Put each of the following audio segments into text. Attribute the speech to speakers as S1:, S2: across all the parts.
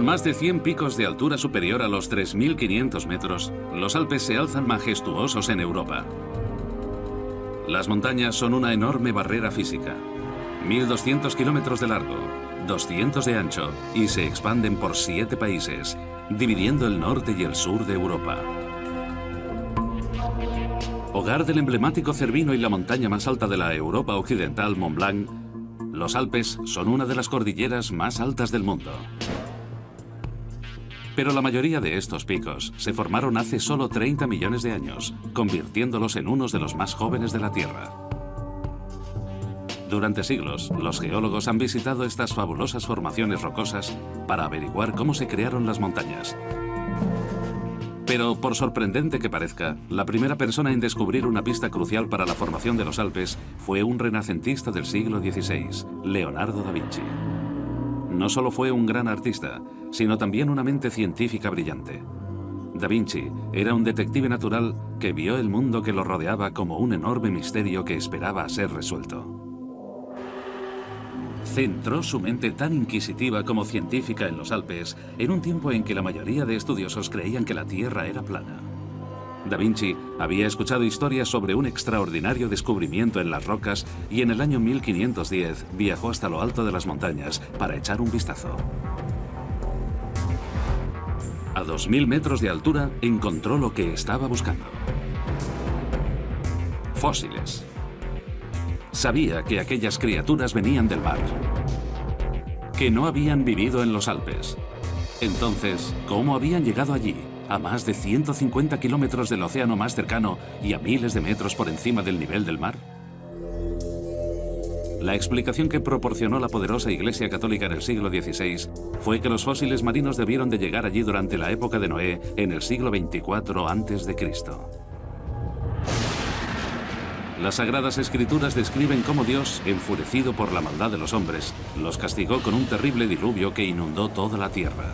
S1: Con más de 100 picos de altura superior a los 3.500 metros, los Alpes se alzan majestuosos en Europa. Las montañas son una enorme barrera física. 1.200 kilómetros de largo, 200 de ancho y se expanden por siete países, dividiendo el norte y el sur de Europa. Hogar del emblemático Cervino y la montaña más alta de la Europa occidental, Mont Blanc, los Alpes son una de las cordilleras más altas del mundo. Pero la mayoría de estos picos se formaron hace solo 30 millones de años, convirtiéndolos en unos de los más jóvenes de la Tierra. Durante siglos, los geólogos han visitado estas fabulosas formaciones rocosas para averiguar cómo se crearon las montañas. Pero, por sorprendente que parezca, la primera persona en descubrir una pista crucial para la formación de los Alpes fue un renacentista del siglo XVI, Leonardo da Vinci. No solo fue un gran artista, sino también una mente científica brillante. Da Vinci era un detective natural que vio el mundo que lo rodeaba como un enorme misterio que esperaba ser resuelto centró su mente tan inquisitiva como científica en los Alpes en un tiempo en que la mayoría de estudiosos creían que la Tierra era plana. Da Vinci había escuchado historias sobre un extraordinario descubrimiento en las rocas y en el año 1510 viajó hasta lo alto de las montañas para echar un vistazo. A 2.000 metros de altura encontró lo que estaba buscando. Fósiles. Sabía que aquellas criaturas venían del mar, que no habían vivido en los Alpes. Entonces, ¿cómo habían llegado allí, a más de 150 kilómetros del océano más cercano y a miles de metros por encima del nivel del mar? La explicación que proporcionó la poderosa Iglesia Católica en el siglo XVI fue que los fósiles marinos debieron de llegar allí durante la época de Noé en el siglo 24 a.C. Las Sagradas Escrituras describen cómo Dios, enfurecido por la maldad de los hombres, los castigó con un terrible diluvio que inundó toda la tierra.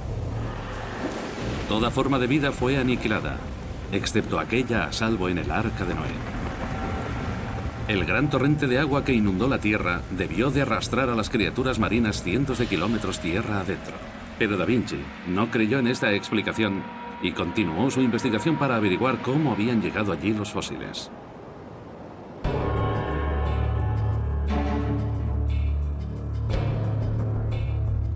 S1: Toda forma de vida fue aniquilada, excepto aquella a salvo en el arca de Noé. El gran torrente de agua que inundó la tierra debió de arrastrar a las criaturas marinas cientos de kilómetros tierra adentro. Pero Da Vinci no creyó en esta explicación y continuó su investigación para averiguar cómo habían llegado allí los fósiles.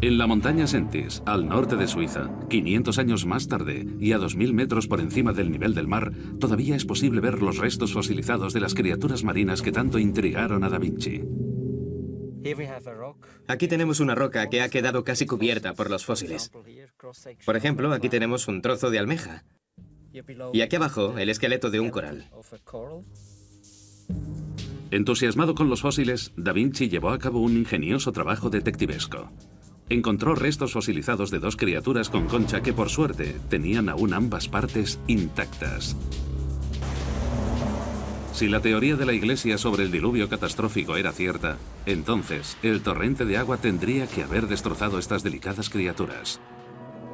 S1: En la montaña Sentis, al norte de Suiza, 500 años más tarde y a 2.000 metros por encima del nivel del mar, todavía es posible ver los restos fosilizados de las criaturas marinas que tanto intrigaron a Da Vinci.
S2: Aquí tenemos una roca que ha quedado casi cubierta por los fósiles. Por ejemplo, aquí tenemos un trozo de almeja. Y aquí abajo, el esqueleto de un coral.
S1: Entusiasmado con los fósiles, Da Vinci llevó a cabo un ingenioso trabajo detectivesco encontró restos fosilizados de dos criaturas con concha que por suerte tenían aún ambas partes intactas. Si la teoría de la Iglesia sobre el diluvio catastrófico era cierta, entonces el torrente de agua tendría que haber destrozado estas delicadas criaturas.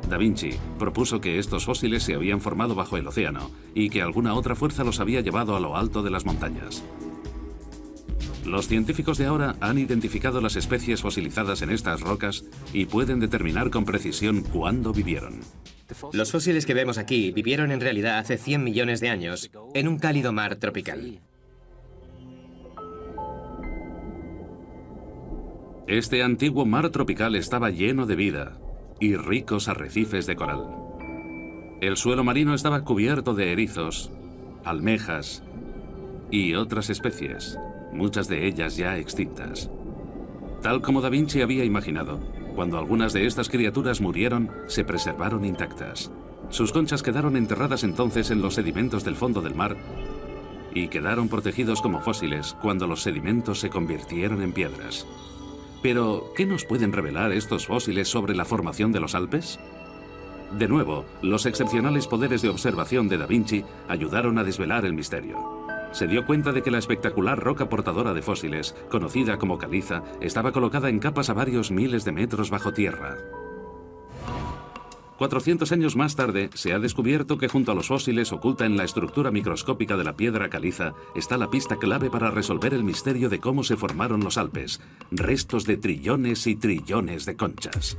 S1: Da Vinci propuso que estos fósiles se habían formado bajo el océano y que alguna otra fuerza los había llevado a lo alto de las montañas. Los científicos de ahora han identificado las especies fosilizadas en estas rocas y pueden determinar con precisión cuándo vivieron.
S2: Los fósiles que vemos aquí vivieron en realidad hace 100 millones de años en un cálido mar tropical.
S1: Este antiguo mar tropical estaba lleno de vida y ricos arrecifes de coral. El suelo marino estaba cubierto de erizos, almejas y otras especies muchas de ellas ya extintas. Tal como Da Vinci había imaginado, cuando algunas de estas criaturas murieron, se preservaron intactas. Sus conchas quedaron enterradas entonces en los sedimentos del fondo del mar y quedaron protegidos como fósiles cuando los sedimentos se convirtieron en piedras. Pero, ¿qué nos pueden revelar estos fósiles sobre la formación de los Alpes? De nuevo, los excepcionales poderes de observación de Da Vinci ayudaron a desvelar el misterio se dio cuenta de que la espectacular roca portadora de fósiles, conocida como caliza, estaba colocada en capas a varios miles de metros bajo tierra. 400 años más tarde, se ha descubierto que junto a los fósiles oculta en la estructura microscópica de la piedra caliza está la pista clave para resolver el misterio de cómo se formaron los Alpes, restos de trillones y trillones de conchas.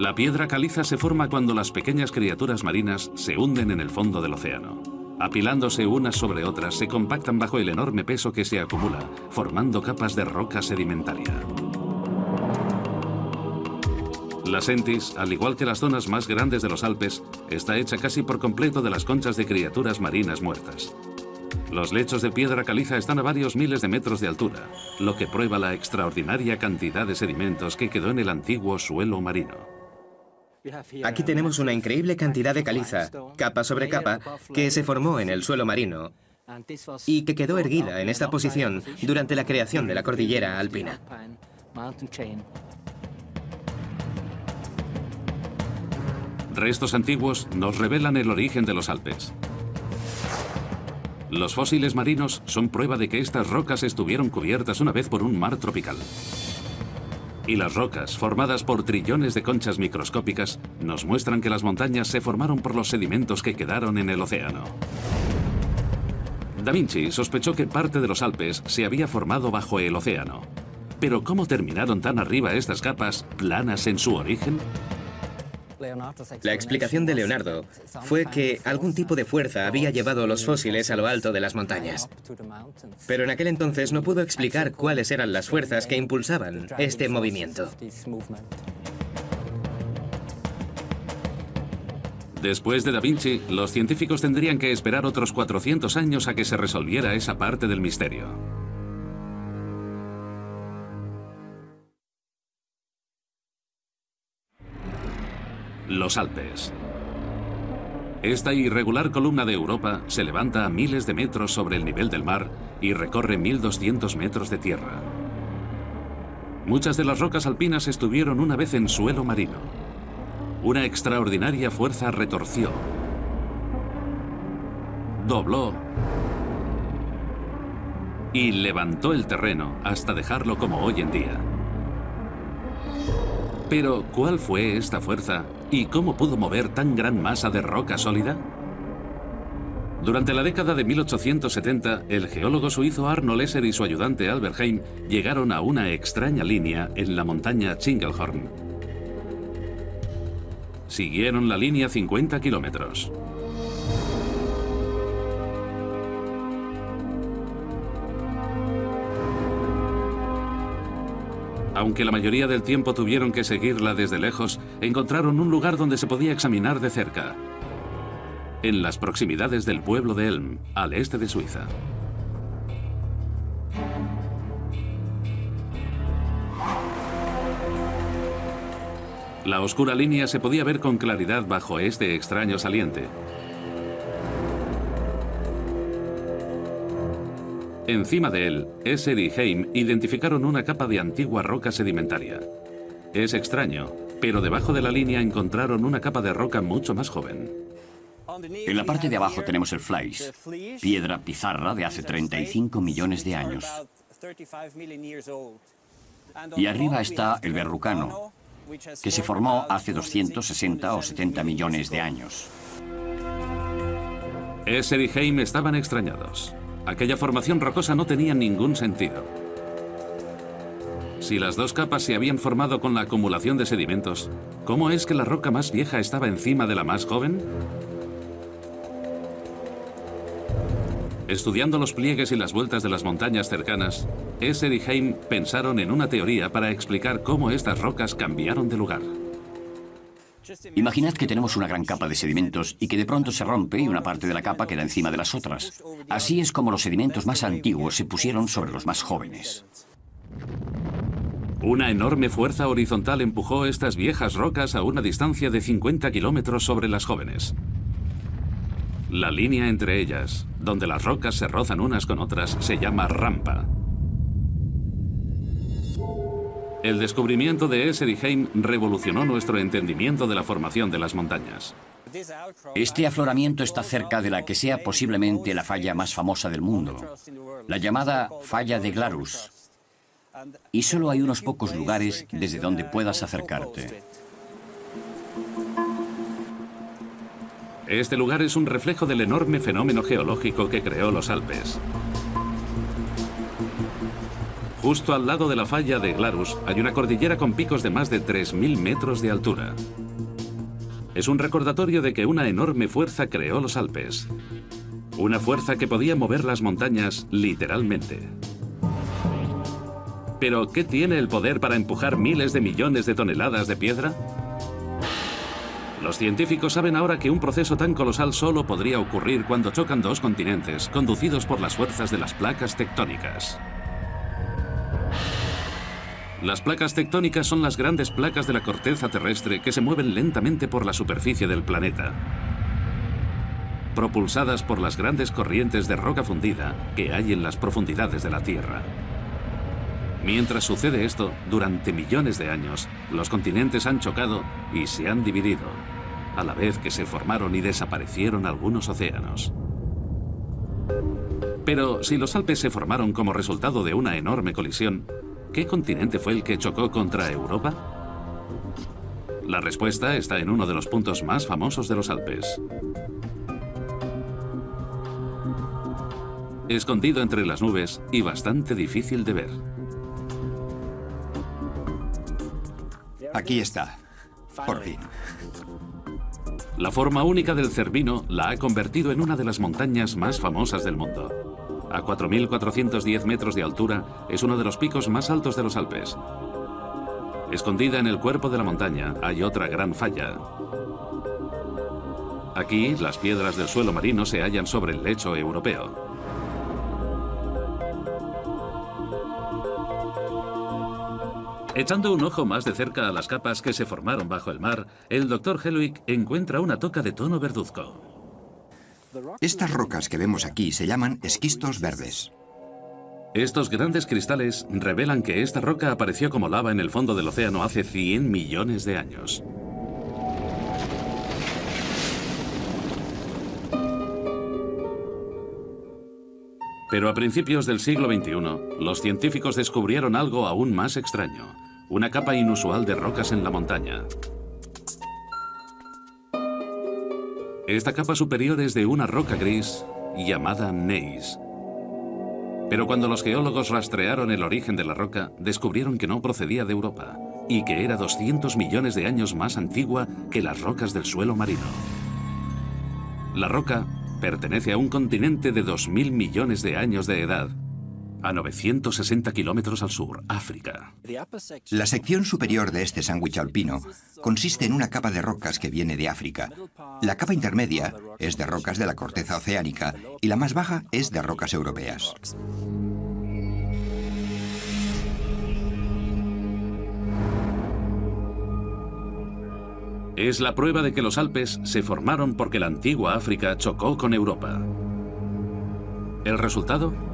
S1: La piedra caliza se forma cuando las pequeñas criaturas marinas se hunden en el fondo del océano. Apilándose unas sobre otras, se compactan bajo el enorme peso que se acumula, formando capas de roca sedimentaria. La Sentis, al igual que las zonas más grandes de los Alpes, está hecha casi por completo de las conchas de criaturas marinas muertas. Los lechos de piedra caliza están a varios miles de metros de altura, lo que prueba la extraordinaria cantidad de sedimentos que quedó en el antiguo suelo marino.
S2: Aquí tenemos una increíble cantidad de caliza, capa sobre capa, que se formó en el suelo marino y que quedó erguida en esta posición durante la creación de la cordillera alpina.
S1: Restos antiguos nos revelan el origen de los Alpes. Los fósiles marinos son prueba de que estas rocas estuvieron cubiertas una vez por un mar tropical. Y las rocas, formadas por trillones de conchas microscópicas, nos muestran que las montañas se formaron por los sedimentos que quedaron en el océano. Da Vinci sospechó que parte de los Alpes se había formado bajo el océano. Pero ¿cómo terminaron tan arriba estas capas planas en su origen?
S2: La explicación de Leonardo fue que algún tipo de fuerza había llevado los fósiles a lo alto de las montañas. Pero en aquel entonces no pudo explicar cuáles eran las fuerzas que impulsaban este movimiento.
S1: Después de Da Vinci, los científicos tendrían que esperar otros 400 años a que se resolviera esa parte del misterio. Los Alpes. Esta irregular columna de Europa se levanta a miles de metros sobre el nivel del mar y recorre 1.200 metros de tierra. Muchas de las rocas alpinas estuvieron una vez en suelo marino. Una extraordinaria fuerza retorció, dobló y levantó el terreno hasta dejarlo como hoy en día. Pero, ¿cuál fue esta fuerza ¿Y cómo pudo mover tan gran masa de roca sólida? Durante la década de 1870, el geólogo suizo Arnold Esser y su ayudante Albert Heim llegaron a una extraña línea en la montaña Chingelhorn. Siguieron la línea 50 kilómetros. Aunque la mayoría del tiempo tuvieron que seguirla desde lejos, encontraron un lugar donde se podía examinar de cerca. En las proximidades del pueblo de Elm, al este de Suiza. La oscura línea se podía ver con claridad bajo este extraño saliente. Encima de él, Esser y Heim identificaron una capa de antigua roca sedimentaria. Es extraño, pero debajo de la línea encontraron una capa de roca mucho más joven.
S3: En la parte de abajo tenemos el flies, piedra pizarra de hace 35 millones de años. Y arriba está el verrucano, que se formó hace 260 o 70 millones de años.
S1: Esser y Heim estaban extrañados. Aquella formación rocosa no tenía ningún sentido. Si las dos capas se habían formado con la acumulación de sedimentos, ¿cómo es que la roca más vieja estaba encima de la más joven? Estudiando los pliegues y las vueltas de las montañas cercanas, Esser y Heim pensaron en una teoría para explicar cómo estas rocas cambiaron de lugar.
S3: Imaginad que tenemos una gran capa de sedimentos y que de pronto se rompe y una parte de la capa queda encima de las otras. Así es como los sedimentos más antiguos se pusieron sobre los más jóvenes.
S1: Una enorme fuerza horizontal empujó estas viejas rocas a una distancia de 50 kilómetros sobre las jóvenes. La línea entre ellas, donde las rocas se rozan unas con otras, se llama rampa. El descubrimiento de Esser y Heim revolucionó nuestro entendimiento de la formación de las montañas.
S3: Este afloramiento está cerca de la que sea posiblemente la falla más famosa del mundo, la llamada falla de Glarus. Y solo hay unos pocos lugares desde donde puedas acercarte.
S1: Este lugar es un reflejo del enorme fenómeno geológico que creó los Alpes. Justo al lado de la falla de Glarus hay una cordillera con picos de más de 3.000 metros de altura. Es un recordatorio de que una enorme fuerza creó los Alpes. Una fuerza que podía mover las montañas literalmente. Pero, ¿qué tiene el poder para empujar miles de millones de toneladas de piedra? Los científicos saben ahora que un proceso tan colosal solo podría ocurrir cuando chocan dos continentes, conducidos por las fuerzas de las placas tectónicas. Las placas tectónicas son las grandes placas de la corteza terrestre que se mueven lentamente por la superficie del planeta, propulsadas por las grandes corrientes de roca fundida que hay en las profundidades de la Tierra. Mientras sucede esto, durante millones de años, los continentes han chocado y se han dividido, a la vez que se formaron y desaparecieron algunos océanos. Pero si los Alpes se formaron como resultado de una enorme colisión, ¿qué continente fue el que chocó contra Europa? La respuesta está en uno de los puntos más famosos de los Alpes. Escondido entre las nubes y bastante difícil de ver.
S4: Aquí está. Por fin.
S1: La forma única del Cervino la ha convertido en una de las montañas más famosas del mundo. A 4.410 metros de altura, es uno de los picos más altos de los Alpes. Escondida en el cuerpo de la montaña hay otra gran falla. Aquí, las piedras del suelo marino se hallan sobre el lecho europeo. Echando un ojo más de cerca a las capas que se formaron bajo el mar, el Dr. Helwig encuentra una toca de tono verduzco.
S4: Estas rocas que vemos aquí se llaman esquistos verdes.
S1: Estos grandes cristales revelan que esta roca apareció como lava en el fondo del océano hace 100 millones de años. Pero a principios del siglo XXI, los científicos descubrieron algo aún más extraño una capa inusual de rocas en la montaña. Esta capa superior es de una roca gris llamada Neis. Pero cuando los geólogos rastrearon el origen de la roca, descubrieron que no procedía de Europa y que era 200 millones de años más antigua que las rocas del suelo marino. La roca pertenece a un continente de 2.000 millones de años de edad a 960 kilómetros al sur, África.
S4: La sección superior de este sándwich alpino consiste en una capa de rocas que viene de África. La capa intermedia es de rocas de la corteza oceánica y la más baja es de rocas europeas.
S1: Es la prueba de que los Alpes se formaron porque la antigua África chocó con Europa. ¿El resultado?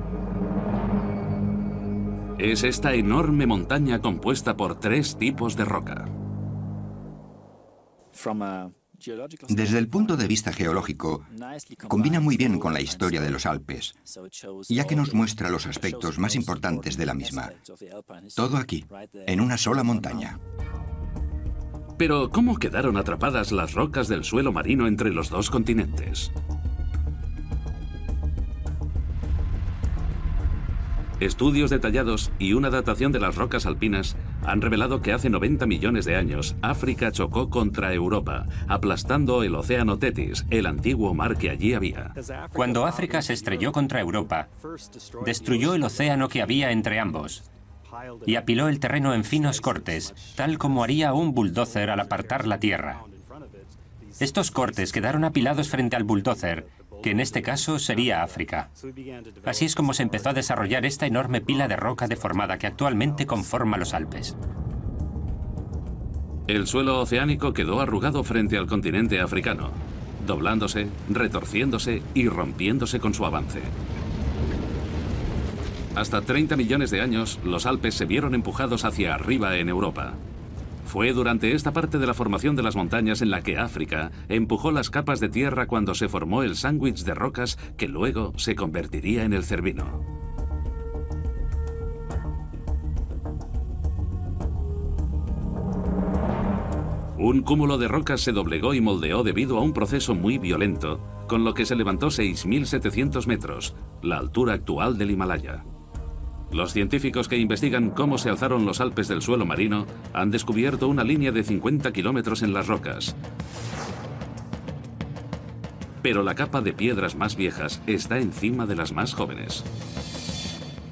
S1: Es esta enorme montaña compuesta por tres tipos de roca.
S4: Desde el punto de vista geológico, combina muy bien con la historia de los Alpes, ya que nos muestra los aspectos más importantes de la misma. Todo aquí, en una sola montaña.
S1: Pero, ¿cómo quedaron atrapadas las rocas del suelo marino entre los dos continentes? Estudios detallados y una datación de las rocas alpinas han revelado que hace 90 millones de años África chocó contra Europa, aplastando el océano Tetis, el antiguo mar que allí había.
S5: Cuando África se estrelló contra Europa, destruyó el océano que había entre ambos y apiló el terreno en finos cortes, tal como haría un bulldozer al apartar la tierra. Estos cortes quedaron apilados frente al bulldozer que en este caso sería África. Así es como se empezó a desarrollar esta enorme pila de roca deformada que actualmente conforma los Alpes.
S1: El suelo oceánico quedó arrugado frente al continente africano, doblándose, retorciéndose y rompiéndose con su avance. Hasta 30 millones de años, los Alpes se vieron empujados hacia arriba en Europa. Fue durante esta parte de la formación de las montañas en la que África empujó las capas de tierra cuando se formó el sándwich de rocas que luego se convertiría en el Cervino. Un cúmulo de rocas se doblegó y moldeó debido a un proceso muy violento, con lo que se levantó 6.700 metros, la altura actual del Himalaya. Los científicos que investigan cómo se alzaron los Alpes del suelo marino han descubierto una línea de 50 kilómetros en las rocas. Pero la capa de piedras más viejas está encima de las más jóvenes.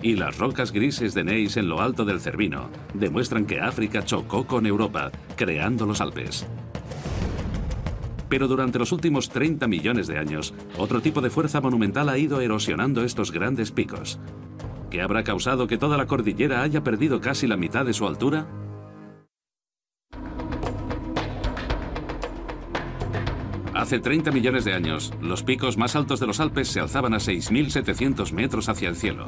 S1: Y las rocas grises de Neis en lo alto del Cervino demuestran que África chocó con Europa, creando los Alpes. Pero durante los últimos 30 millones de años, otro tipo de fuerza monumental ha ido erosionando estos grandes picos, que habrá causado que toda la cordillera haya perdido casi la mitad de su altura? Hace 30 millones de años, los picos más altos de los Alpes se alzaban a 6.700 metros hacia el cielo.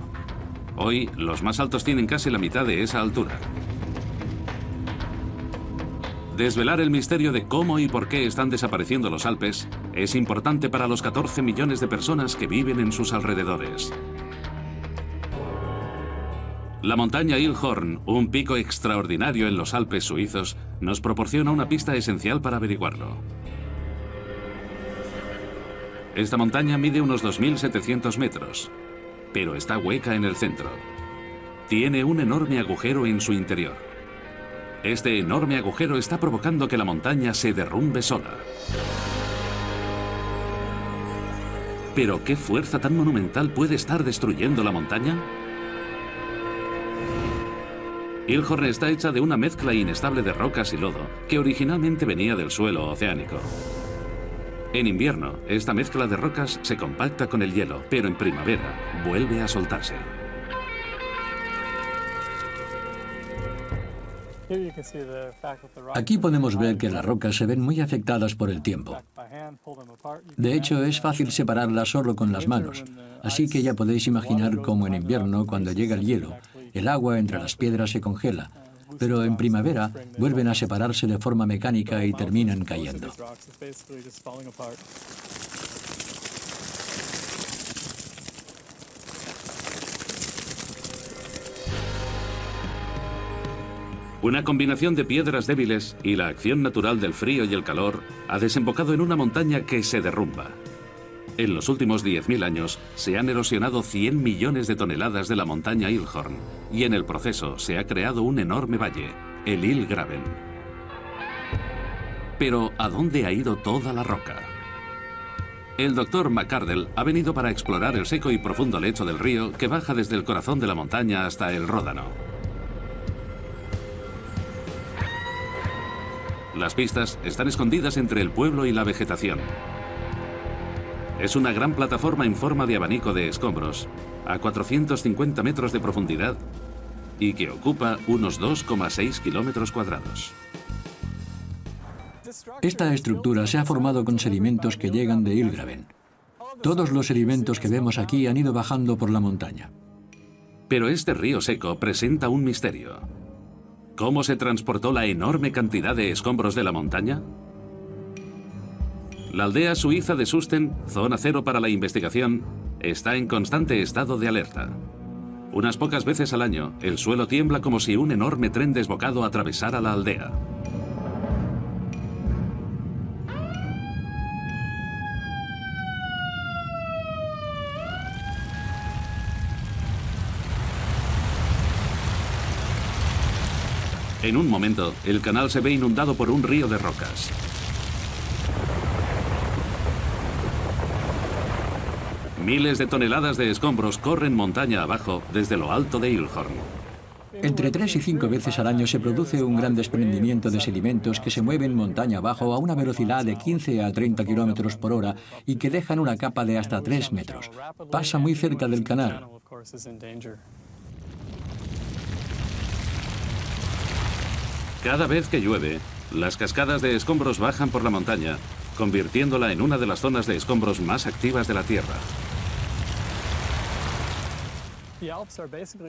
S1: Hoy, los más altos tienen casi la mitad de esa altura. Desvelar el misterio de cómo y por qué están desapareciendo los Alpes es importante para los 14 millones de personas que viven en sus alrededores. La montaña Ilhorn, un pico extraordinario en los Alpes suizos, nos proporciona una pista esencial para averiguarlo. Esta montaña mide unos 2.700 metros, pero está hueca en el centro. Tiene un enorme agujero en su interior. Este enorme agujero está provocando que la montaña se derrumbe sola. ¿Pero qué fuerza tan monumental puede estar destruyendo la montaña? Ilhorn está hecha de una mezcla inestable de rocas y lodo que originalmente venía del suelo oceánico. En invierno, esta mezcla de rocas se compacta con el hielo, pero en primavera vuelve a soltarse.
S6: Aquí podemos ver que las rocas se ven muy afectadas por el tiempo. De hecho, es fácil separarlas solo con las manos, así que ya podéis imaginar cómo en invierno, cuando llega el hielo, el agua entre las piedras se congela, pero en primavera vuelven a separarse de forma mecánica y terminan cayendo.
S1: Una combinación de piedras débiles y la acción natural del frío y el calor ha desembocado en una montaña que se derrumba. En los últimos 10.000 años se han erosionado 100 millones de toneladas de la montaña Ilhorn y en el proceso se ha creado un enorme valle, el Ilgraben. Pero ¿a dónde ha ido toda la roca? El doctor McCardell ha venido para explorar el seco y profundo lecho del río que baja desde el corazón de la montaña hasta el Ródano. Las pistas están escondidas entre el pueblo y la vegetación. Es una gran plataforma en forma de abanico de escombros, a 450 metros de profundidad y que ocupa unos 2,6 kilómetros cuadrados.
S6: Esta estructura se ha formado con sedimentos que llegan de Ilgraven. Todos los sedimentos que vemos aquí han ido bajando por la montaña.
S1: Pero este río seco presenta un misterio. ¿Cómo se transportó la enorme cantidad de escombros de la montaña? La aldea suiza de Susten, zona cero para la investigación, está en constante estado de alerta. Unas pocas veces al año, el suelo tiembla como si un enorme tren desbocado atravesara la aldea. En un momento, el canal se ve inundado por un río de rocas. Miles de toneladas de escombros corren montaña abajo desde lo alto de Ilhorn.
S6: Entre tres y cinco veces al año se produce un gran desprendimiento de sedimentos que se mueven montaña abajo a una velocidad de 15 a 30 kilómetros por hora y que dejan una capa de hasta 3 metros. Pasa muy cerca del canal.
S1: Cada vez que llueve, las cascadas de escombros bajan por la montaña, convirtiéndola en una de las zonas de escombros más activas de la Tierra.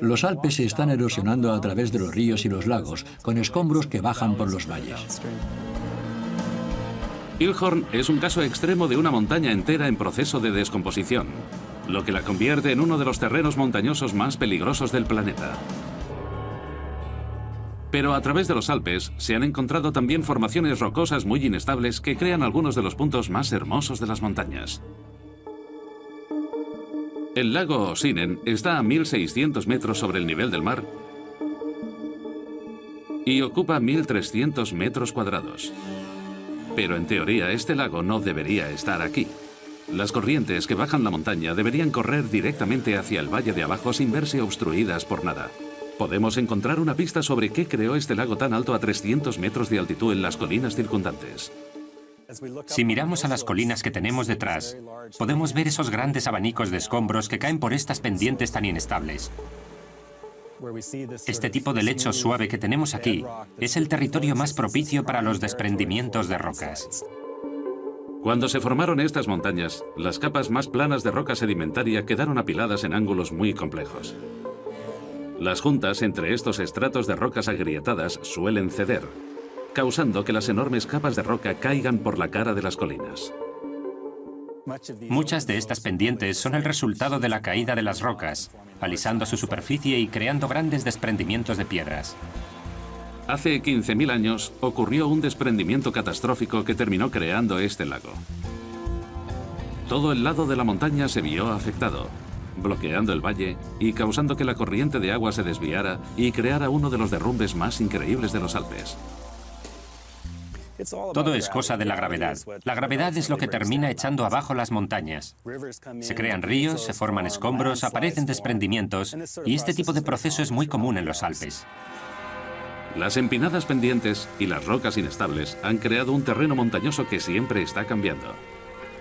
S6: Los Alpes se están erosionando a través de los ríos y los lagos, con escombros que bajan por los valles.
S1: Ilhorn es un caso extremo de una montaña entera en proceso de descomposición, lo que la convierte en uno de los terrenos montañosos más peligrosos del planeta. Pero a través de los Alpes se han encontrado también formaciones rocosas muy inestables que crean algunos de los puntos más hermosos de las montañas. El lago Osinen está a 1.600 metros sobre el nivel del mar y ocupa 1.300 metros cuadrados. Pero en teoría este lago no debería estar aquí. Las corrientes que bajan la montaña deberían correr directamente hacia el valle de abajo sin verse obstruidas por nada. Podemos encontrar una pista sobre qué creó este lago tan alto a 300 metros de altitud en las colinas circundantes.
S5: Si miramos a las colinas que tenemos detrás, podemos ver esos grandes abanicos de escombros que caen por estas pendientes tan inestables. Este tipo de lecho suave que tenemos aquí es el territorio más propicio para los desprendimientos de rocas.
S1: Cuando se formaron estas montañas, las capas más planas de roca sedimentaria quedaron apiladas en ángulos muy complejos. Las juntas entre estos estratos de rocas agrietadas suelen ceder, causando que las enormes capas de roca caigan por la cara de las colinas.
S5: Muchas de estas pendientes son el resultado de la caída de las rocas, alisando su superficie y creando grandes desprendimientos de piedras.
S1: Hace 15.000 años ocurrió un desprendimiento catastrófico que terminó creando este lago. Todo el lado de la montaña se vio afectado, bloqueando el valle y causando que la corriente de agua se desviara y creara uno de los derrumbes más increíbles de los Alpes.
S5: Todo es cosa de la gravedad. La gravedad es lo que termina echando abajo las montañas. Se crean ríos, se forman escombros, aparecen desprendimientos y este tipo de proceso es muy común en los Alpes.
S1: Las empinadas pendientes y las rocas inestables han creado un terreno montañoso que siempre está cambiando.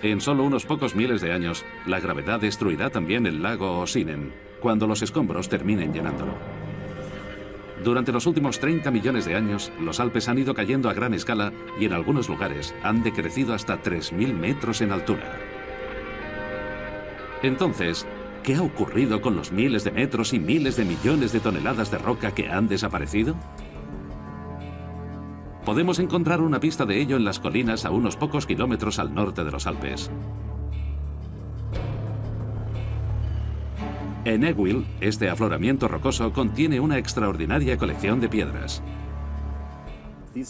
S1: En solo unos pocos miles de años, la gravedad destruirá también el lago Osinen, cuando los escombros terminen llenándolo. Durante los últimos 30 millones de años, los Alpes han ido cayendo a gran escala y en algunos lugares han decrecido hasta 3.000 metros en altura. Entonces, ¿qué ha ocurrido con los miles de metros y miles de millones de toneladas de roca que han desaparecido? Podemos encontrar una pista de ello en las colinas a unos pocos kilómetros al norte de los Alpes. En Egwill, este afloramiento rocoso contiene una extraordinaria colección de piedras.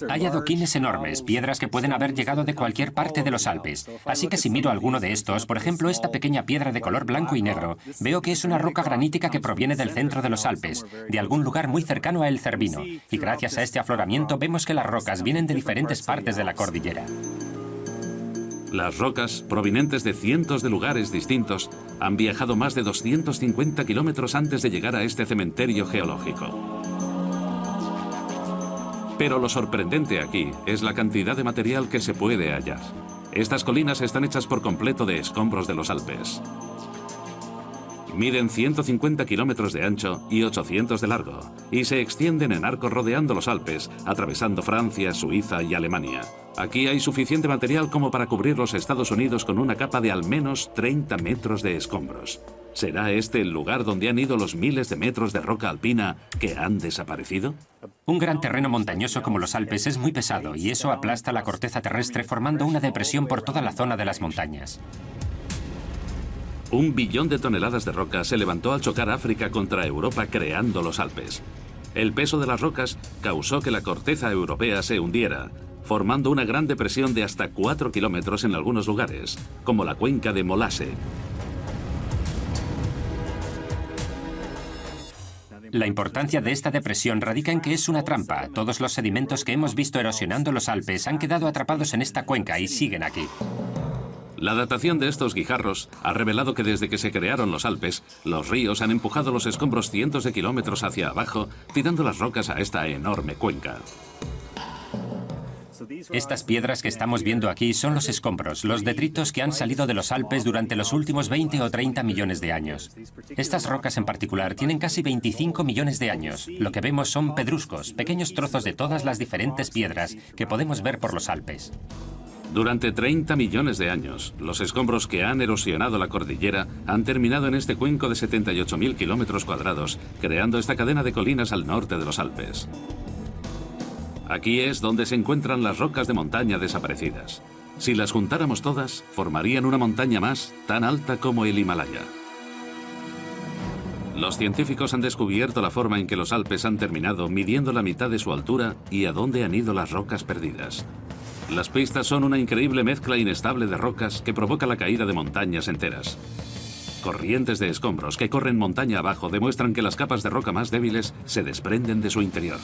S5: Hay adoquines enormes, piedras que pueden haber llegado de cualquier parte de los Alpes. Así que si miro alguno de estos, por ejemplo esta pequeña piedra de color blanco y negro, veo que es una roca granítica que proviene del centro de los Alpes, de algún lugar muy cercano a El Cervino. Y gracias a este afloramiento vemos que las rocas vienen de diferentes partes de la cordillera.
S1: Las rocas, provenientes de cientos de lugares distintos, han viajado más de 250 kilómetros antes de llegar a este cementerio geológico. Pero lo sorprendente aquí es la cantidad de material que se puede hallar. Estas colinas están hechas por completo de escombros de los Alpes. Miden 150 kilómetros de ancho y 800 de largo, y se extienden en arcos rodeando los Alpes, atravesando Francia, Suiza y Alemania. Aquí hay suficiente material como para cubrir los Estados Unidos con una capa de al menos 30 metros de escombros. ¿Será este el lugar donde han ido los miles de metros de roca alpina que han desaparecido?
S5: Un gran terreno montañoso como los Alpes es muy pesado y eso aplasta la corteza terrestre formando una depresión por toda la zona de las montañas.
S1: Un billón de toneladas de roca se levantó al chocar África contra Europa creando los Alpes. El peso de las rocas causó que la corteza europea se hundiera, formando una gran depresión de hasta 4 kilómetros en algunos lugares, como la cuenca de Molase.
S5: La importancia de esta depresión radica en que es una trampa. Todos los sedimentos que hemos visto erosionando los Alpes han quedado atrapados en esta cuenca y siguen aquí.
S1: La datación de estos guijarros ha revelado que desde que se crearon los Alpes, los ríos han empujado los escombros cientos de kilómetros hacia abajo, tirando las rocas a esta enorme cuenca.
S5: Estas piedras que estamos viendo aquí son los escombros, los detritos que han salido de los Alpes durante los últimos 20 o 30 millones de años. Estas rocas en particular tienen casi 25 millones de años. Lo que vemos son pedruscos, pequeños trozos de todas las diferentes piedras que podemos ver por los Alpes.
S1: Durante 30 millones de años, los escombros que han erosionado la cordillera han terminado en este cuenco de 78.000 kilómetros cuadrados, creando esta cadena de colinas al norte de los Alpes. Aquí es donde se encuentran las rocas de montaña desaparecidas. Si las juntáramos todas, formarían una montaña más tan alta como el Himalaya. Los científicos han descubierto la forma en que los Alpes han terminado midiendo la mitad de su altura y a dónde han ido las rocas perdidas. Las pistas son una increíble mezcla inestable de rocas que provoca la caída de montañas enteras. corrientes de escombros que corren montaña abajo demuestran que las capas de roca más débiles se desprenden de su interior.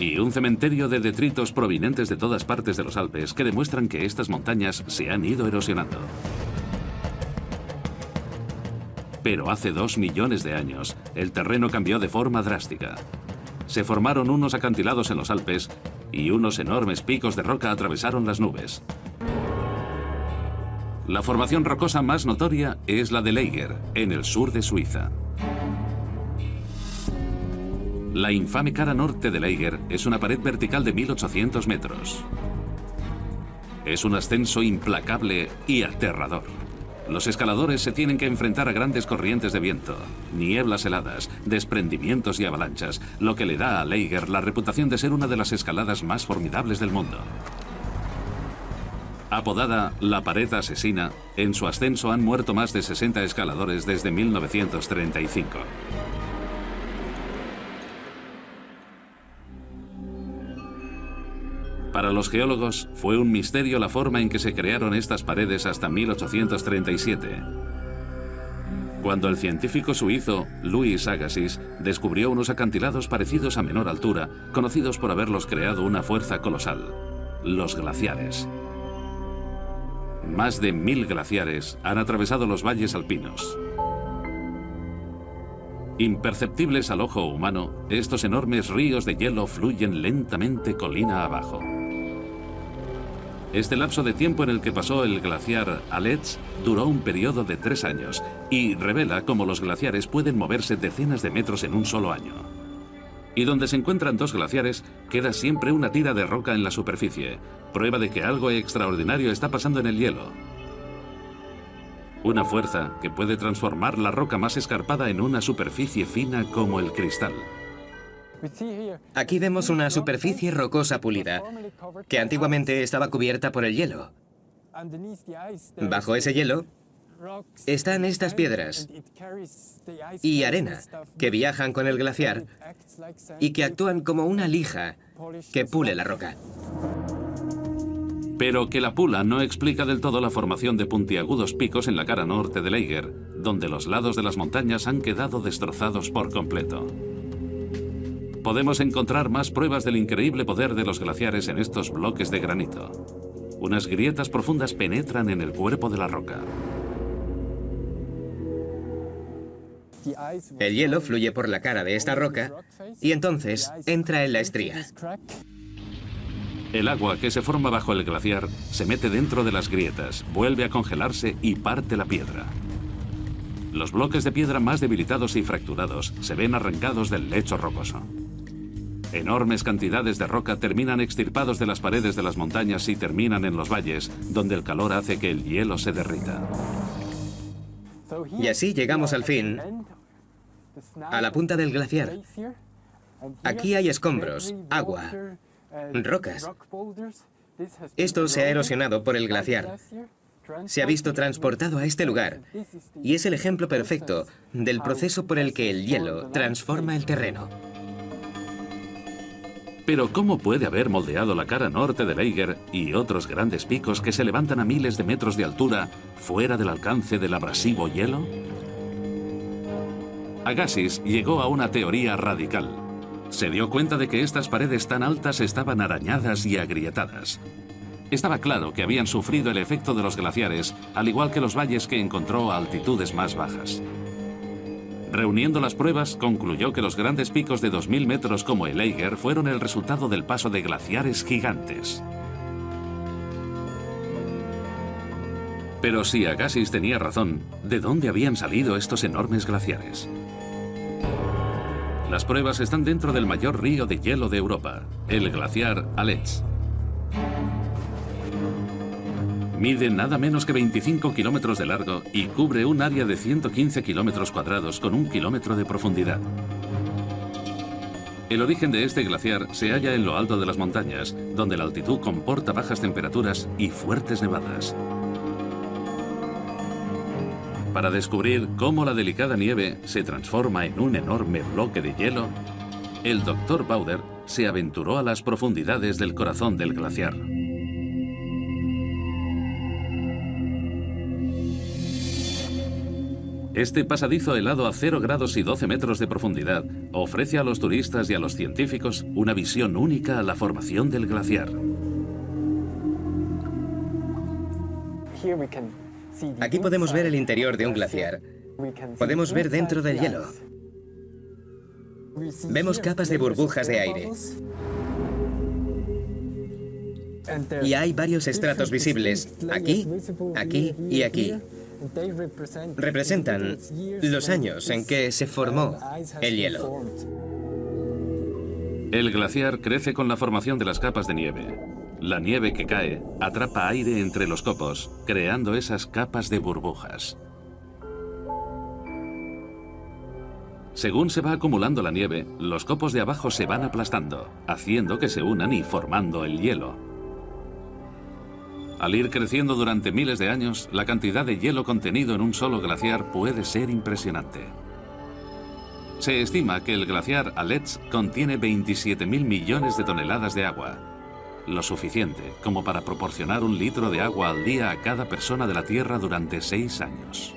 S1: Y un cementerio de detritos provenientes de todas partes de los Alpes que demuestran que estas montañas se han ido erosionando. Pero hace dos millones de años, el terreno cambió de forma drástica. Se formaron unos acantilados en los Alpes y unos enormes picos de roca atravesaron las nubes. La formación rocosa más notoria es la de Leiger, en el sur de Suiza. La infame cara norte de Leiger es una pared vertical de 1800 metros. Es un ascenso implacable y aterrador. Los escaladores se tienen que enfrentar a grandes corrientes de viento, nieblas heladas, desprendimientos y avalanchas, lo que le da a Leiger la reputación de ser una de las escaladas más formidables del mundo. Apodada la pared asesina, en su ascenso han muerto más de 60 escaladores desde 1935. Para los geólogos fue un misterio la forma en que se crearon estas paredes hasta 1837. Cuando el científico suizo Louis Agassiz descubrió unos acantilados parecidos a menor altura, conocidos por haberlos creado una fuerza colosal, los glaciares. Más de mil glaciares han atravesado los valles alpinos. Imperceptibles al ojo humano, estos enormes ríos de hielo fluyen lentamente colina abajo. Este lapso de tiempo en el que pasó el glaciar Aletz duró un periodo de tres años y revela cómo los glaciares pueden moverse decenas de metros en un solo año. Y donde se encuentran dos glaciares, queda siempre una tira de roca en la superficie, prueba de que algo extraordinario está pasando en el hielo. Una fuerza que puede transformar la roca más escarpada en una superficie fina como el cristal.
S2: Aquí vemos una superficie rocosa pulida, que antiguamente estaba cubierta por el hielo. Bajo ese hielo están estas piedras y arena que viajan con el glaciar y que actúan como una lija que pule la roca.
S1: Pero que la pula no explica del todo la formación de puntiagudos picos en la cara norte de Eiger, donde los lados de las montañas han quedado destrozados por completo. Podemos encontrar más pruebas del increíble poder de los glaciares en estos bloques de granito. Unas grietas profundas penetran en el cuerpo de la roca.
S2: El hielo fluye por la cara de esta roca y entonces entra en la estría.
S1: El agua que se forma bajo el glaciar se mete dentro de las grietas, vuelve a congelarse y parte la piedra. Los bloques de piedra más debilitados y fracturados se ven arrancados del lecho rocoso. Enormes cantidades de roca terminan extirpados de las paredes de las montañas y terminan en los valles, donde el calor hace que el hielo se derrita.
S2: Y así llegamos al fin a la punta del glaciar. Aquí hay escombros, agua, rocas. Esto se ha erosionado por el glaciar. Se ha visto transportado a este lugar y es el ejemplo perfecto del proceso por el que el hielo transforma el terreno.
S1: Pero ¿cómo puede haber moldeado la cara norte de Eiger y otros grandes picos que se levantan a miles de metros de altura fuera del alcance del abrasivo hielo? Agassiz llegó a una teoría radical. Se dio cuenta de que estas paredes tan altas estaban arañadas y agrietadas. Estaba claro que habían sufrido el efecto de los glaciares, al igual que los valles que encontró a altitudes más bajas. Reuniendo las pruebas, concluyó que los grandes picos de 2.000 metros como el Eiger fueron el resultado del paso de glaciares gigantes. Pero si Agassiz tenía razón, ¿de dónde habían salido estos enormes glaciares? Las pruebas están dentro del mayor río de hielo de Europa, el glaciar Aletz. Mide nada menos que 25 kilómetros de largo y cubre un área de 115 kilómetros cuadrados con un kilómetro de profundidad. El origen de este glaciar se halla en lo alto de las montañas, donde la altitud comporta bajas temperaturas y fuertes nevadas. Para descubrir cómo la delicada nieve se transforma en un enorme bloque de hielo, el Dr. Bauder se aventuró a las profundidades del corazón del glaciar. Este pasadizo helado a 0 grados y 12 metros de profundidad ofrece a los turistas y a los científicos una visión única a la formación del glaciar.
S2: Aquí podemos ver el interior de un glaciar. Podemos ver dentro del hielo. Vemos capas de burbujas de aire. Y hay varios estratos visibles, aquí, aquí y aquí. Representan los años en que se formó el hielo.
S1: El glaciar crece con la formación de las capas de nieve. La nieve que cae atrapa aire entre los copos, creando esas capas de burbujas. Según se va acumulando la nieve, los copos de abajo se van aplastando, haciendo que se unan y formando el hielo. Al ir creciendo durante miles de años, la cantidad de hielo contenido en un solo glaciar puede ser impresionante. Se estima que el glaciar Aletz contiene 27.000 millones de toneladas de agua, lo suficiente como para proporcionar un litro de agua al día a cada persona de la Tierra durante seis años.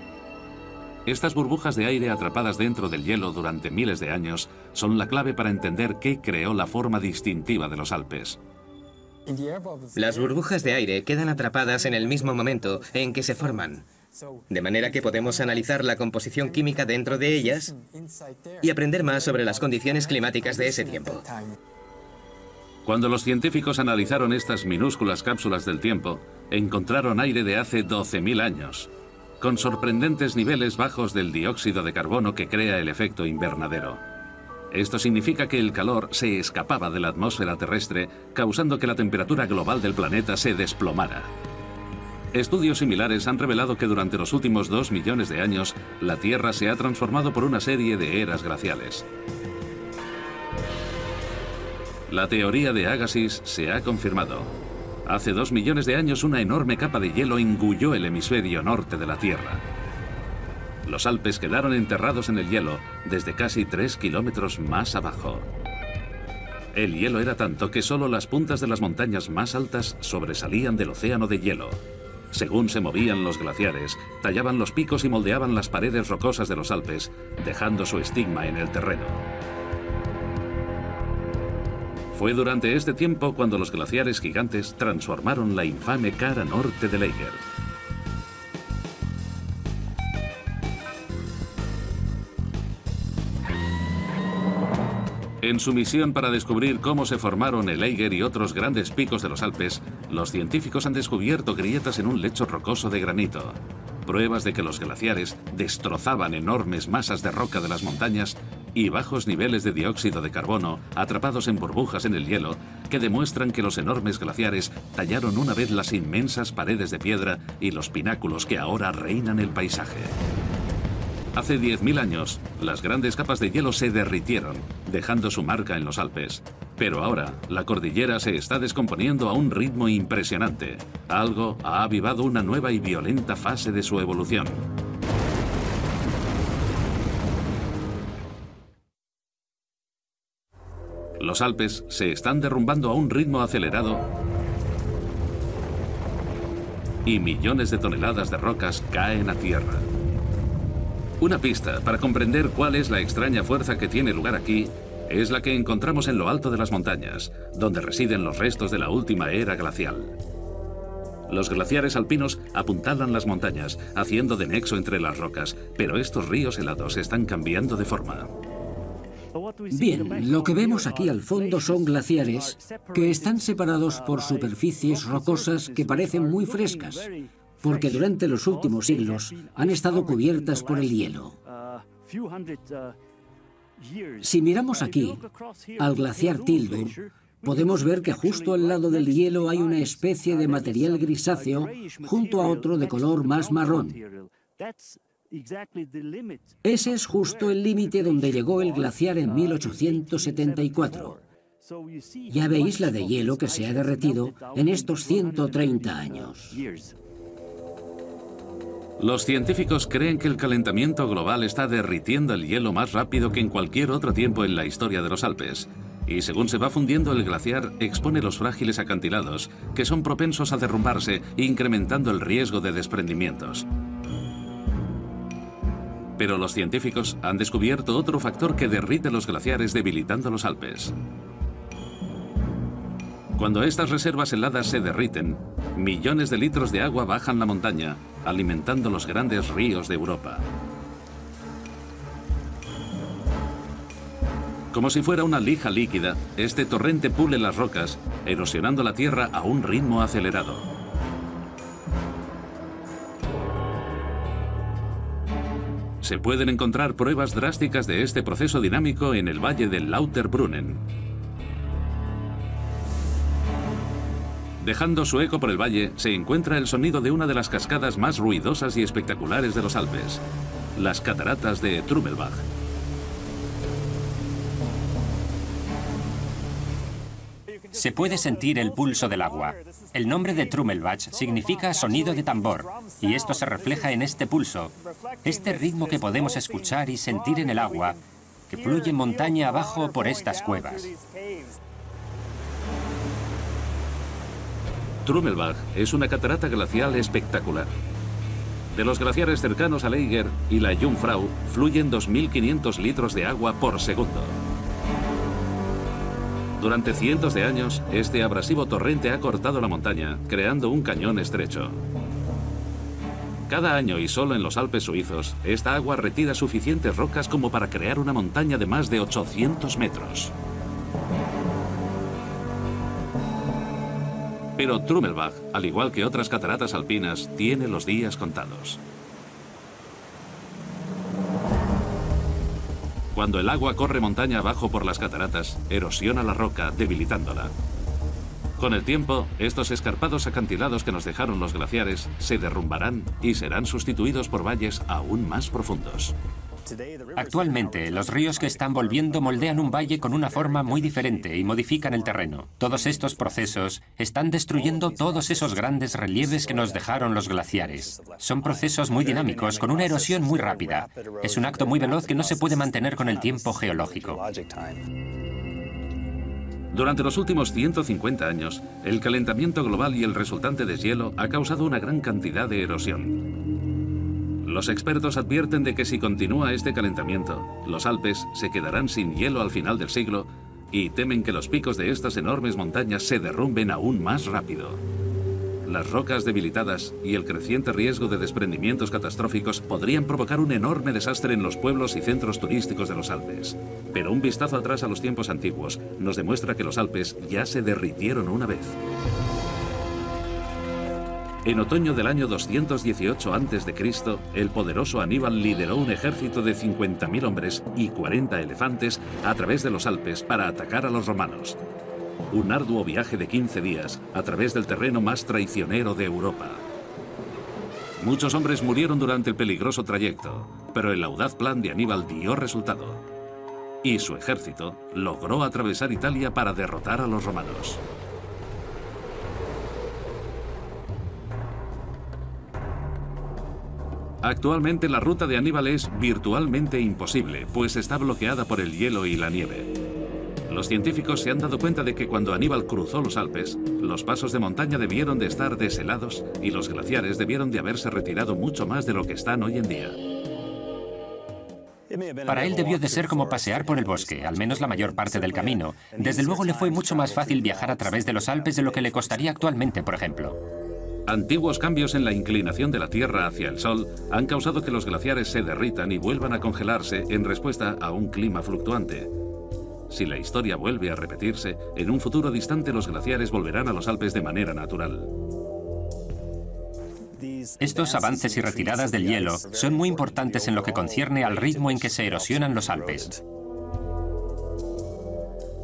S1: Estas burbujas de aire atrapadas dentro del hielo durante miles de años son la clave para entender qué creó la forma distintiva de los Alpes.
S2: Las burbujas de aire quedan atrapadas en el mismo momento en que se forman, de manera que podemos analizar la composición química dentro de ellas y aprender más sobre las condiciones climáticas de ese tiempo.
S1: Cuando los científicos analizaron estas minúsculas cápsulas del tiempo, encontraron aire de hace 12.000 años, con sorprendentes niveles bajos del dióxido de carbono que crea el efecto invernadero. Esto significa que el calor se escapaba de la atmósfera terrestre, causando que la temperatura global del planeta se desplomara. Estudios similares han revelado que durante los últimos dos millones de años, la Tierra se ha transformado por una serie de eras glaciales. La teoría de Agassiz se ha confirmado. Hace dos millones de años una enorme capa de hielo engulló el hemisferio norte de la Tierra. Los Alpes quedaron enterrados en el hielo desde casi tres kilómetros más abajo. El hielo era tanto que solo las puntas de las montañas más altas sobresalían del océano de hielo. Según se movían los glaciares, tallaban los picos y moldeaban las paredes rocosas de los Alpes, dejando su estigma en el terreno. Fue durante este tiempo cuando los glaciares gigantes transformaron la infame cara norte de Eiger. En su misión para descubrir cómo se formaron el Eiger y otros grandes picos de los Alpes, los científicos han descubierto grietas en un lecho rocoso de granito. Pruebas de que los glaciares destrozaban enormes masas de roca de las montañas y bajos niveles de dióxido de carbono atrapados en burbujas en el hielo que demuestran que los enormes glaciares tallaron una vez las inmensas paredes de piedra y los pináculos que ahora reinan el paisaje. Hace 10.000 años, las grandes capas de hielo se derritieron, dejando su marca en los Alpes. Pero ahora, la cordillera se está descomponiendo a un ritmo impresionante. Algo ha avivado una nueva y violenta fase de su evolución. Los Alpes se están derrumbando a un ritmo acelerado y millones de toneladas de rocas caen a tierra. Una pista para comprender cuál es la extraña fuerza que tiene lugar aquí es la que encontramos en lo alto de las montañas, donde residen los restos de la última era glacial. Los glaciares alpinos apuntalan las montañas, haciendo de nexo entre las rocas, pero estos ríos helados están cambiando de forma.
S7: Bien, lo que vemos aquí al fondo son glaciares que están separados por superficies rocosas que parecen muy frescas, porque durante los últimos siglos han estado cubiertas por el hielo. Si miramos aquí, al glaciar Tildur, podemos ver que justo al lado del hielo hay una especie de material grisáceo junto a otro de color más marrón. Ese es justo el límite donde llegó el glaciar en 1874. Ya veis la de hielo que se ha derretido en estos 130 años.
S1: Los científicos creen que el calentamiento global está derritiendo el hielo más rápido que en cualquier otro tiempo en la historia de los Alpes. Y según se va fundiendo el glaciar, expone los frágiles acantilados, que son propensos a derrumbarse, incrementando el riesgo de desprendimientos. Pero los científicos han descubierto otro factor que derrite los glaciares debilitando los Alpes. Cuando estas reservas heladas se derriten, millones de litros de agua bajan la montaña, alimentando los grandes ríos de Europa. Como si fuera una lija líquida, este torrente pule las rocas, erosionando la tierra a un ritmo acelerado. Se pueden encontrar pruebas drásticas de este proceso dinámico en el valle del Lauterbrunnen, Dejando su eco por el valle, se encuentra el sonido de una de las cascadas más ruidosas y espectaculares de los Alpes, las cataratas de Trummelbach.
S5: Se puede sentir el pulso del agua. El nombre de Trummelbach significa sonido de tambor, y esto se refleja en este pulso, este ritmo que podemos escuchar y sentir en el agua, que fluye montaña abajo por estas cuevas.
S1: Trummelbach es una catarata glacial espectacular. De los glaciares cercanos al Eiger y la Jungfrau fluyen 2.500 litros de agua por segundo. Durante cientos de años, este abrasivo torrente ha cortado la montaña, creando un cañón estrecho. Cada año y solo en los Alpes suizos, esta agua retira suficientes rocas como para crear una montaña de más de 800 metros. Pero Trummelbach, al igual que otras cataratas alpinas, tiene los días contados. Cuando el agua corre montaña abajo por las cataratas, erosiona la roca, debilitándola. Con el tiempo, estos escarpados acantilados que nos dejaron los glaciares se derrumbarán y serán sustituidos por valles aún más profundos.
S5: Actualmente, los ríos que están volviendo moldean un valle con una forma muy diferente y modifican el terreno. Todos estos procesos están destruyendo todos esos grandes relieves que nos dejaron los glaciares. Son procesos muy dinámicos, con una erosión muy rápida. Es un acto muy veloz que no se puede mantener con el tiempo geológico.
S1: Durante los últimos 150 años, el calentamiento global y el resultante deshielo ha causado una gran cantidad de erosión. Los expertos advierten de que si continúa este calentamiento, los Alpes se quedarán sin hielo al final del siglo y temen que los picos de estas enormes montañas se derrumben aún más rápido. Las rocas debilitadas y el creciente riesgo de desprendimientos catastróficos podrían provocar un enorme desastre en los pueblos y centros turísticos de los Alpes. Pero un vistazo atrás a los tiempos antiguos nos demuestra que los Alpes ya se derritieron una vez. En otoño del año 218 a.C., el poderoso Aníbal lideró un ejército de 50.000 hombres y 40 elefantes a través de los Alpes para atacar a los romanos. Un arduo viaje de 15 días a través del terreno más traicionero de Europa. Muchos hombres murieron durante el peligroso trayecto, pero el audaz plan de Aníbal dio resultado. Y su ejército logró atravesar Italia para derrotar a los romanos. Actualmente la ruta de Aníbal es virtualmente imposible, pues está bloqueada por el hielo y la nieve. Los científicos se han dado cuenta de que cuando Aníbal cruzó los Alpes, los pasos de montaña debieron de estar deshelados y los glaciares debieron de haberse retirado mucho más de lo que están hoy en día.
S5: Para él debió de ser como pasear por el bosque, al menos la mayor parte del camino. Desde luego le fue mucho más fácil viajar a través de los Alpes de lo que le costaría actualmente, por ejemplo.
S1: Antiguos cambios en la inclinación de la Tierra hacia el Sol han causado que los glaciares se derritan y vuelvan a congelarse en respuesta a un clima fluctuante. Si la historia vuelve a repetirse, en un futuro distante los glaciares volverán a los Alpes de manera natural.
S5: Estos avances y retiradas del hielo son muy importantes en lo que concierne al ritmo en que se erosionan los Alpes.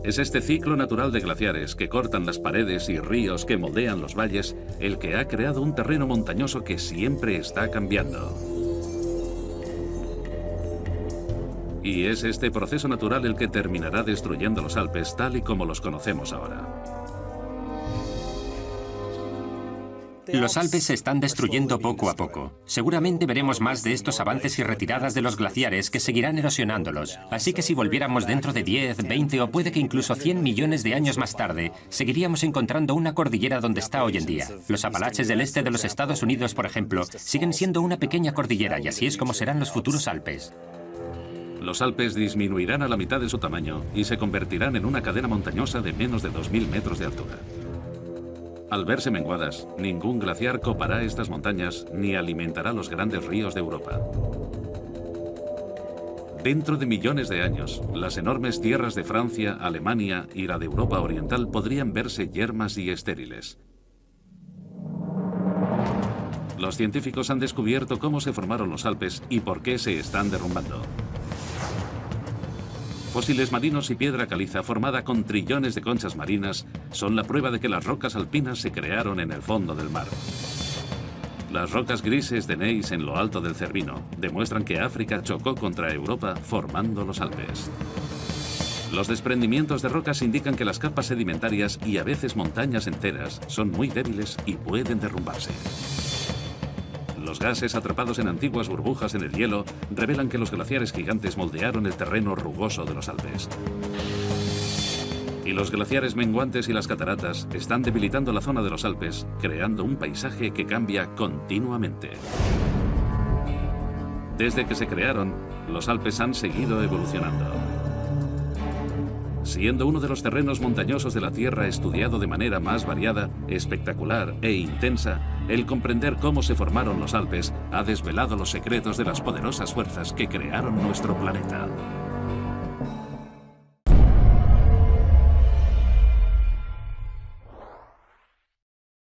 S1: Es este ciclo natural de glaciares que cortan las paredes y ríos que moldean los valles el que ha creado un terreno montañoso que siempre está cambiando. Y es este proceso natural el que terminará destruyendo los Alpes tal y como los conocemos ahora.
S5: Los Alpes se están destruyendo poco a poco. Seguramente veremos más de estos avances y retiradas de los glaciares que seguirán erosionándolos. Así que si volviéramos dentro de 10, 20 o puede que incluso 100 millones de años más tarde, seguiríamos encontrando una cordillera donde está hoy en día. Los Apalaches del este de los Estados Unidos, por ejemplo, siguen siendo una pequeña cordillera y así es como serán los futuros Alpes.
S1: Los Alpes disminuirán a la mitad de su tamaño y se convertirán en una cadena montañosa de menos de 2.000 metros de altura. Al verse menguadas, ningún glaciar copará estas montañas ni alimentará los grandes ríos de Europa. Dentro de millones de años, las enormes tierras de Francia, Alemania y la de Europa Oriental podrían verse yermas y estériles. Los científicos han descubierto cómo se formaron los Alpes y por qué se están derrumbando. Fósiles marinos y piedra caliza formada con trillones de conchas marinas son la prueba de que las rocas alpinas se crearon en el fondo del mar. Las rocas grises de Neis en lo alto del Cervino demuestran que África chocó contra Europa formando los Alpes. Los desprendimientos de rocas indican que las capas sedimentarias y a veces montañas enteras son muy débiles y pueden derrumbarse. Los gases atrapados en antiguas burbujas en el hielo revelan que los glaciares gigantes moldearon el terreno rugoso de los Alpes. Y los glaciares menguantes y las cataratas están debilitando la zona de los Alpes, creando un paisaje que cambia continuamente. Desde que se crearon, los Alpes han seguido evolucionando siendo uno de los terrenos montañosos de la Tierra estudiado de manera más variada, espectacular e intensa, el comprender cómo se formaron los Alpes ha desvelado los secretos de las poderosas fuerzas que crearon nuestro planeta.